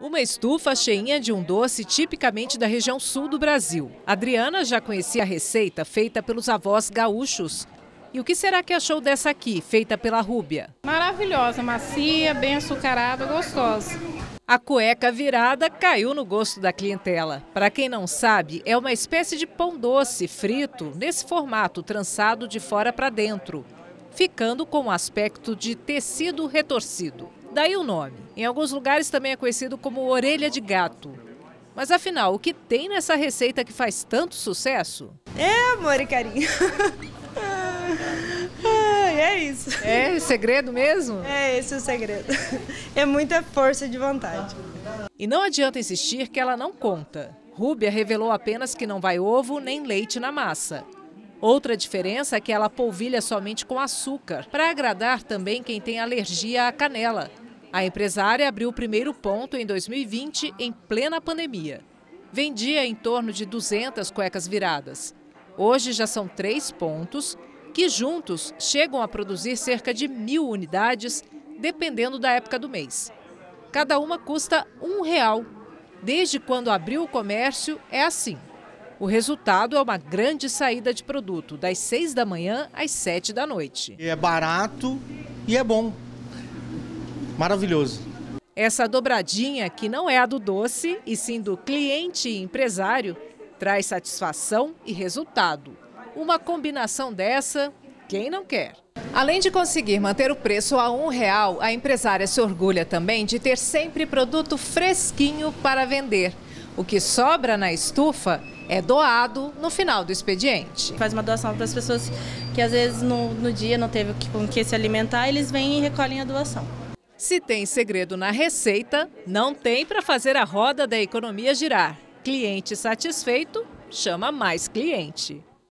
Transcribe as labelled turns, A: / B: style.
A: Uma estufa cheinha de um doce tipicamente da região sul do Brasil. Adriana já conhecia a receita feita pelos avós gaúchos. E o que será que achou dessa aqui, feita pela Rúbia?
B: Maravilhosa, macia, bem açucarada, gostosa.
A: A cueca virada caiu no gosto da clientela. Para quem não sabe, é uma espécie de pão doce frito nesse formato trançado de fora para dentro, ficando com o aspecto de tecido retorcido. Daí o nome. Em alguns lugares também é conhecido como orelha de gato. Mas afinal, o que tem nessa receita que faz tanto sucesso?
C: É amor e carinho. é isso.
A: É segredo mesmo?
C: É esse o segredo. É muita força de vontade.
A: E não adianta insistir que ela não conta. Rúbia revelou apenas que não vai ovo nem leite na massa. Outra diferença é que ela polvilha somente com açúcar, para agradar também quem tem alergia à canela. A empresária abriu o primeiro ponto em 2020, em plena pandemia. Vendia em torno de 200 cuecas viradas. Hoje já são três pontos, que juntos chegam a produzir cerca de mil unidades, dependendo da época do mês. Cada uma custa um real. Desde quando abriu o comércio, é assim. O resultado é uma grande saída de produto, das 6 da manhã às 7 da noite.
D: É barato e é bom. Maravilhoso.
A: Essa dobradinha, que não é a do doce, e sim do cliente e empresário, traz satisfação e resultado. Uma combinação dessa, quem não quer? Além de conseguir manter o preço a um real, a empresária se orgulha também de ter sempre produto fresquinho para vender. O que sobra na estufa é doado no final do expediente.
B: Faz uma doação para as pessoas que às vezes no, no dia não teve com que se alimentar, eles vêm e recolhem a doação.
A: Se tem segredo na receita, não tem para fazer a roda da economia girar. Cliente satisfeito chama mais cliente.